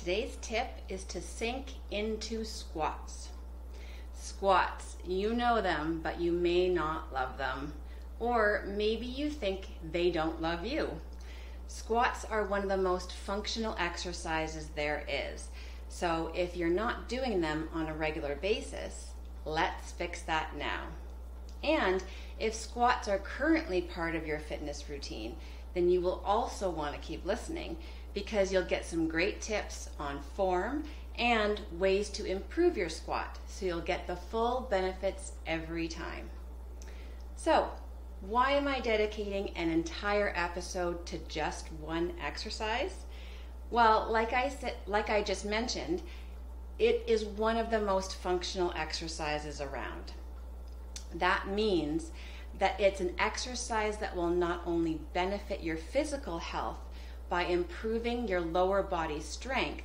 Today's tip is to sink into squats. Squats, you know them, but you may not love them. Or maybe you think they don't love you. Squats are one of the most functional exercises there is. So if you're not doing them on a regular basis, let's fix that now. And if squats are currently part of your fitness routine, then you will also want to keep listening because you'll get some great tips on form and ways to improve your squat so you'll get the full benefits every time. So, why am I dedicating an entire episode to just one exercise? Well, like I said, like I just mentioned, it is one of the most functional exercises around. That means that it's an exercise that will not only benefit your physical health by improving your lower body strength,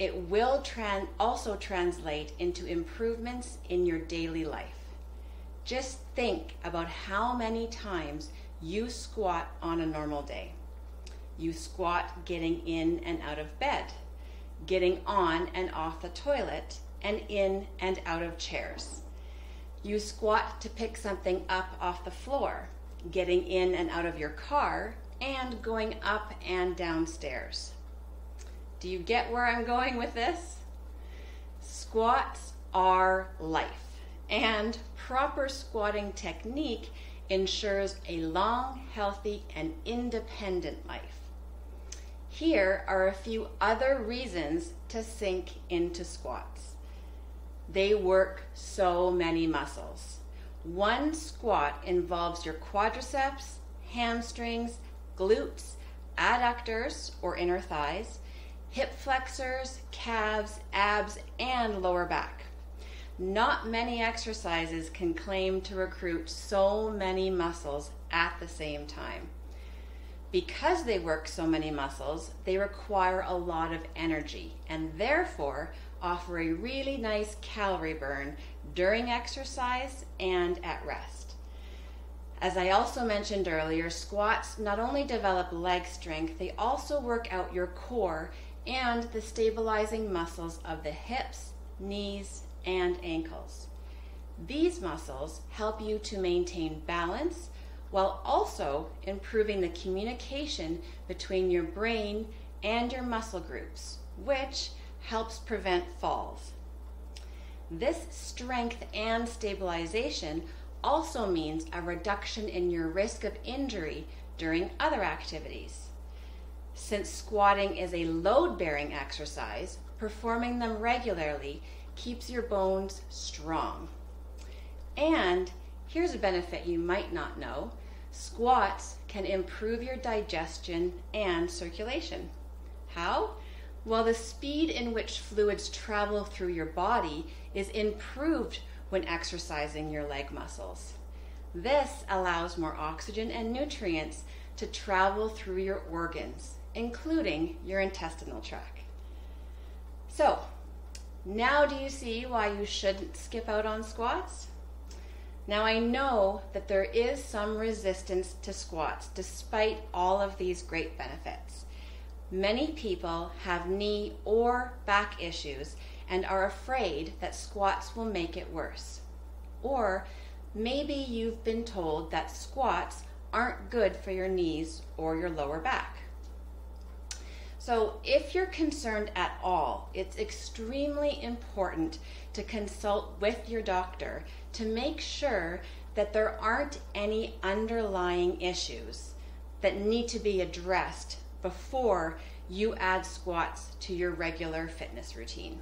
it will tran- also translate into improvements in your daily life. Just think about how many times you squat on a normal day. You squat getting in and out of bed, getting on and off the toilet, and in and out of chairs. You squat to pick something up off the floor, getting in and out of your car, and going up and downstairs. Do you get where I'm going with this? Squats are life, and proper squatting technique ensures a long, healthy, and independent life. Here are a few other reasons to sink into squats. They work so many muscles. One squat involves your quadriceps, hamstrings, glutes, adductors or inner thighs, hip flexors, calves, abs, and lower back. Not many exercises can claim to recruit so many muscles at the same time. Because they work so many muscles, they require a lot of energy and therefore offer a really nice calorie burn during exercise and at rest. As I also mentioned earlier, squats not only develop leg strength, they also work out your core and the stabilizing muscles of the hips, knees, and ankles. These muscles help you to maintain balance while also improving the communication between your brain and your muscle groups, which helps prevent falls. This strength and stabilization also means a reduction in your risk of injury during other activities. Since squatting is a load bearing exercise, performing them regularly keeps your bones strong. And here's a benefit you might not know squats can improve your digestion and circulation. How? Well, the speed in which fluids travel through your body is improved when exercising your leg muscles. This allows more oxygen and nutrients to travel through your organs, including your intestinal tract. So, now do you see why you shouldn't skip out on squats? Now, I know that there is some resistance to squats despite all of these great benefits. Many people have knee or back issues and are afraid that squats will make it worse. Or maybe you've been told that squats aren't good for your knees or your lower back. So, if you're concerned at all, it's extremely important to consult with your doctor to make sure that there aren't any underlying issues that need to be addressed before you add squats to your regular fitness routine.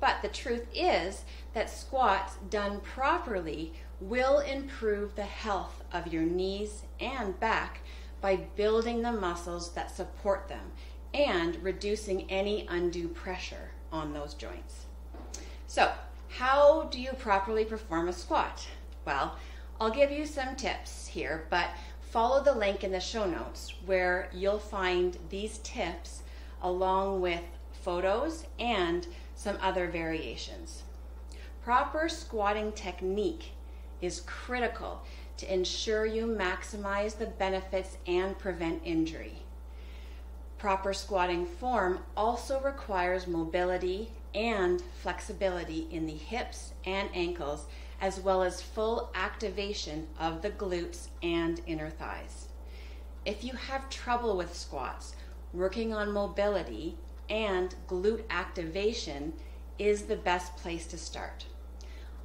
But the truth is that squats done properly will improve the health of your knees and back by building the muscles that support them and reducing any undue pressure on those joints. So, how do you properly perform a squat? Well, I'll give you some tips here, but follow the link in the show notes where you'll find these tips along with photos and some other variations. Proper squatting technique is critical to ensure you maximize the benefits and prevent injury. Proper squatting form also requires mobility and flexibility in the hips and ankles, as well as full activation of the glutes and inner thighs. If you have trouble with squats, working on mobility and glute activation is the best place to start.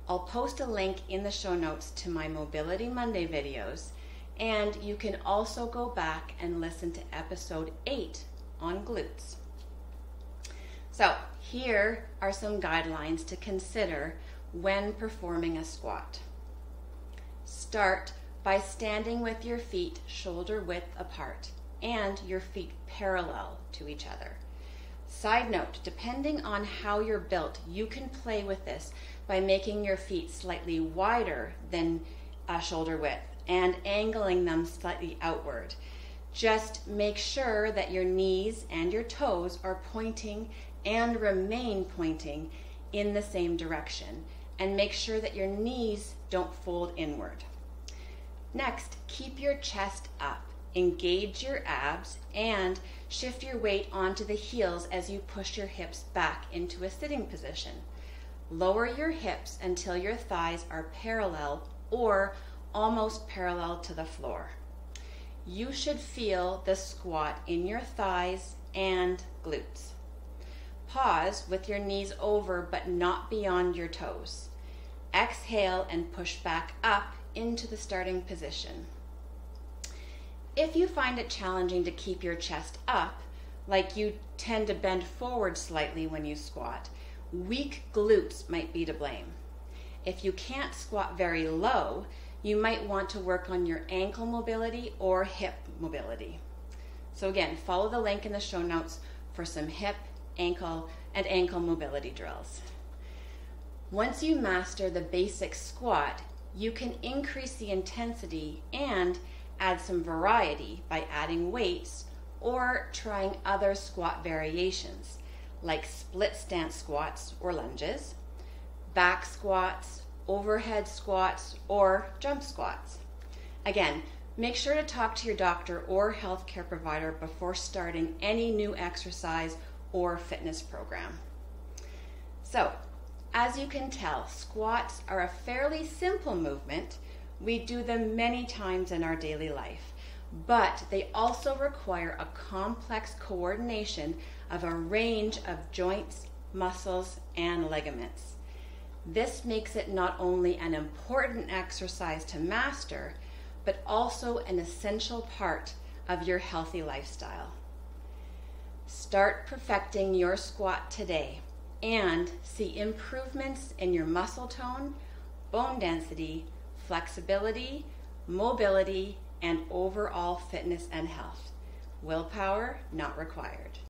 I'll post a link in the show notes to my Mobility Monday videos, and you can also go back and listen to episode 8 on glutes. So, here are some guidelines to consider when performing a squat. Start by standing with your feet shoulder width apart and your feet parallel to each other. Side note, depending on how you're built, you can play with this by making your feet slightly wider than uh, shoulder width and angling them slightly outward. Just make sure that your knees and your toes are pointing and remain pointing in the same direction. And make sure that your knees don't fold inward. Next, keep your chest up. Engage your abs and shift your weight onto the heels as you push your hips back into a sitting position. Lower your hips until your thighs are parallel or almost parallel to the floor. You should feel the squat in your thighs and glutes. Pause with your knees over but not beyond your toes. Exhale and push back up into the starting position. If you find it challenging to keep your chest up, like you tend to bend forward slightly when you squat, weak glutes might be to blame. If you can't squat very low, you might want to work on your ankle mobility or hip mobility. So, again, follow the link in the show notes for some hip, ankle, and ankle mobility drills. Once you master the basic squat, you can increase the intensity and add some variety by adding weights or trying other squat variations like split stance squats or lunges, back squats, overhead squats, or jump squats. Again, make sure to talk to your doctor or healthcare provider before starting any new exercise or fitness program. So, as you can tell, squats are a fairly simple movement. We do them many times in our daily life, but they also require a complex coordination of a range of joints, muscles, and ligaments. This makes it not only an important exercise to master, but also an essential part of your healthy lifestyle. Start perfecting your squat today and see improvements in your muscle tone, bone density, flexibility, mobility, and overall fitness and health. Willpower not required.